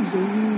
Ooh.